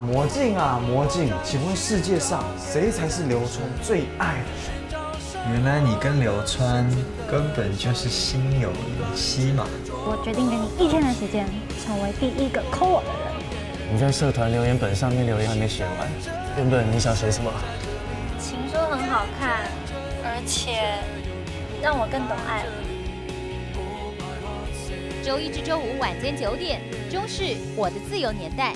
魔镜啊魔镜，请问世界上谁才是流川最爱的人？原来你跟流川根本就是心有灵犀嘛！我决定给你一天的时间，成为第一个扣我的人。你在社团留言本上面留言还没写完，原本你想写什么？情书很好看，而且让我更懂爱了。周一至周五晚间九点，中视《我的自由年代》。